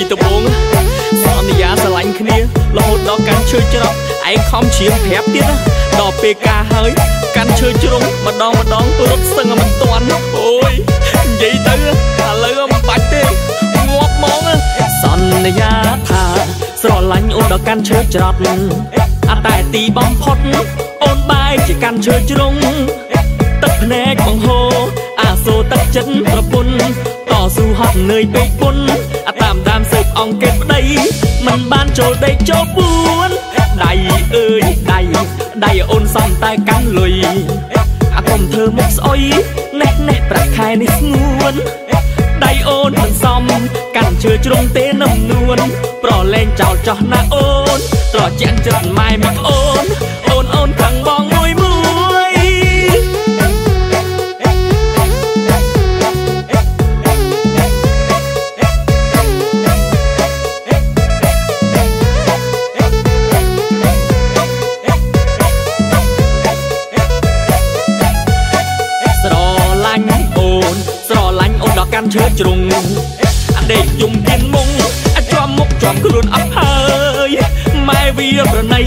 ពីដំបូងសន្យាស្រឡាញ់គ្នារហូតដល់កាន់ឈើច្រត់ឯងខំជ្រាបប្រាប់ទៀតណាដល់ពេលការហើយកាន់ឈើជ្រុងម្ដងម្ដងរត់សឹងមិនទាន់អូយនិយាយទៅឥឡូវមិនបាច់ទេងាប់ហ្មងសន្យាថាស្រឡាញ់អូនដល់កាន់ឈើច្រត់អត់តែទីបំផុតអូនបែរជាកាន់ឈើជ្រុងទឹកភ្នែកបង្ហូរអាសូរទឹកចិត្តប្រពន្ធតស៊ូហត់នឿយពេកពុន ចូលដេកចូលពួនដៃអើយដៃដៃអូនសំតែកាន់លុយអាកុំធ្វើមុខស្អុយណេះណេះប្រាក់ខែនេះស្ងួនដៃអូនមិនសមកាន់ជឿជ្រុងទេនឹមនួនប្រឡែងចោលចោះណាអូនត្រជាក់ចិត្តម៉ែមកអូនអូនអូន កាន់ឈើជ្រុងអាដេកយំទៀនមុងអាចជាប់មុខជាប់ខ្លួនអត់ហើយម៉ែវាប្រណី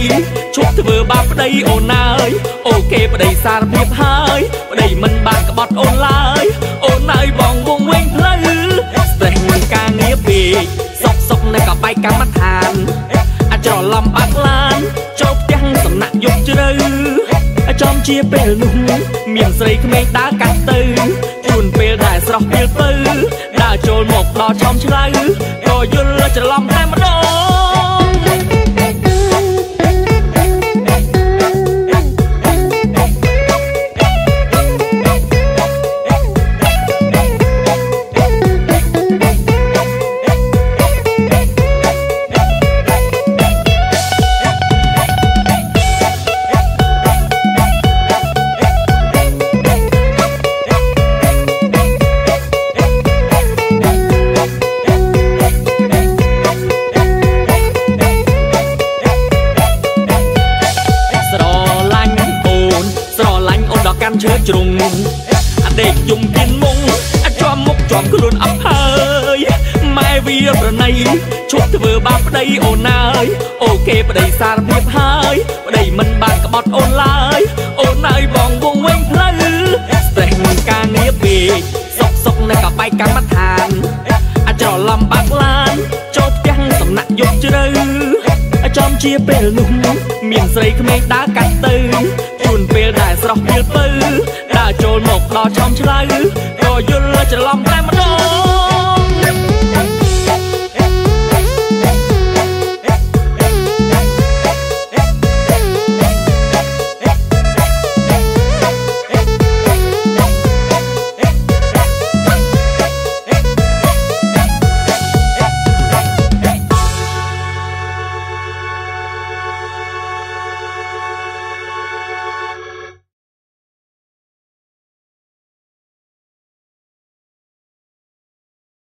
ឈប់ធ្វើបាបប្តីអូនអើយ អូខេប្តីសារភាពហើយប្តីមិនបានក្បត់អូនឡើយអូនហើយបងវងវិញផ្លូវស្ទះនឹងការងារពេកសុកសុកនៅកបែកកម្មដ្ឋានអាចច្រឡំបាក់ឡានចូលផ្ទះសំណាក់យប់ជ្រៅចំជាពេលនោះមានស្រីក្មេងដើរកាត់ទៅជួ នពេលដែលស្រស់ពេលទៅដើរចូលមកដល់ចំឆ្លៅក៏យល់ច្រឡំតែម្ដ កាន់ឈើជ្រុងអាដេកយំទៀនមុងអាចជាប់មុខជាប់ខ្លួនអត់ហើយម៉ែវាប្រណីឈប់ធ្វើបាបប្តីអូនអើយ អូខេប្តីសារភាពហើយប្តីមិនបានក្បត់អូនឡើយអូនហើយបងវងវិញផ្លូវស្ទះនឹងការងារពេកសុកសុកនៅកបែកកម្មដ្ឋានអាចច្រឡំបាក់ឡានចូលផ្ទះសំណាក់យប់ជ្រៅចំជាពេលនោះមានស្រីក្មេងដើរកាត់ទៅជួនពេលដែល ស្រស់ពេលពៅដើរចូលមកដល់ចំឆ្លៅក៏យល់ច្រឡំតែ